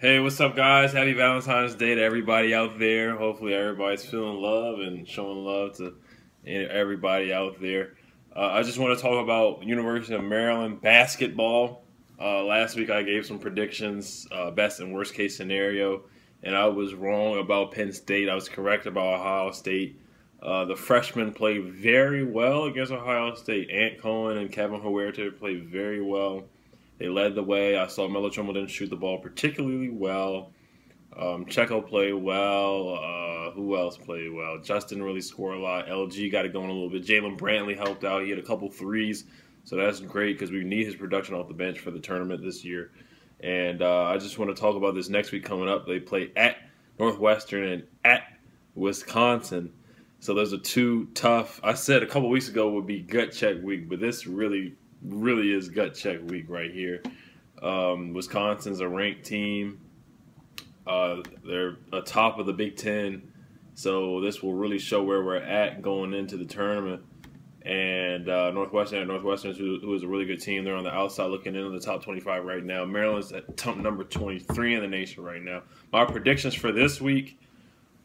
Hey, what's up, guys? Happy Valentine's Day to everybody out there. Hopefully, everybody's feeling love and showing love to everybody out there. Uh, I just want to talk about University of Maryland basketball. Uh, last week, I gave some predictions, uh, best and worst case scenario, and I was wrong about Penn State. I was correct about Ohio State. Uh, the freshmen played very well against Ohio State. Ant Cowan and Kevin Huerter played very well. They led the way. I saw Melo Trimble didn't shoot the ball particularly well. Um, Checo played well. Uh, who else played well? Justin really scored a lot. LG got it going a little bit. Jaylen Brantley helped out. He had a couple threes, so that's great because we need his production off the bench for the tournament this year. And uh, I just want to talk about this next week coming up. They play at Northwestern and at Wisconsin. So those are two tough. I said a couple weeks ago would be gut check week, but this really really is gut check week right here. Um, Wisconsin's a ranked team. Uh, they're atop of the Big Ten, so this will really show where we're at going into the tournament. And uh, Northwestern, Northwestern, who, who is a really good team, they're on the outside looking into the top 25 right now. Maryland's at number 23 in the nation right now. My predictions for this week,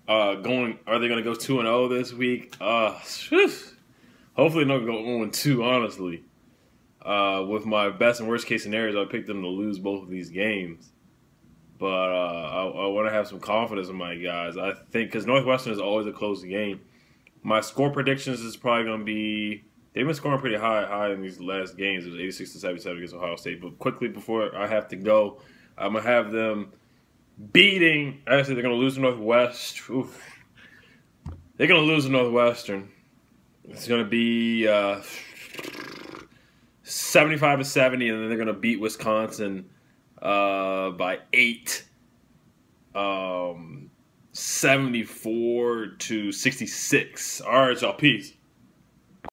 uh, going, are they going to go two and zero oh this week? Uh, hopefully, not go zero and two. Honestly, uh, with my best and worst case scenarios, I picked them to lose both of these games. But uh, I, I want to have some confidence in my guys. I think because Northwestern is always a close game. My score predictions is probably going to be. They've been scoring pretty high, high in these last games. It was 86 to 77 against Ohio State. But quickly before I have to go, I'm gonna have them beating. Actually, they're gonna lose to Northwest. Oof. They're gonna lose to Northwestern. It's gonna be. Uh, 75 to 70, and then they're going to beat Wisconsin uh, by eight. Um, 74 to 66. All right, y'all. Peace.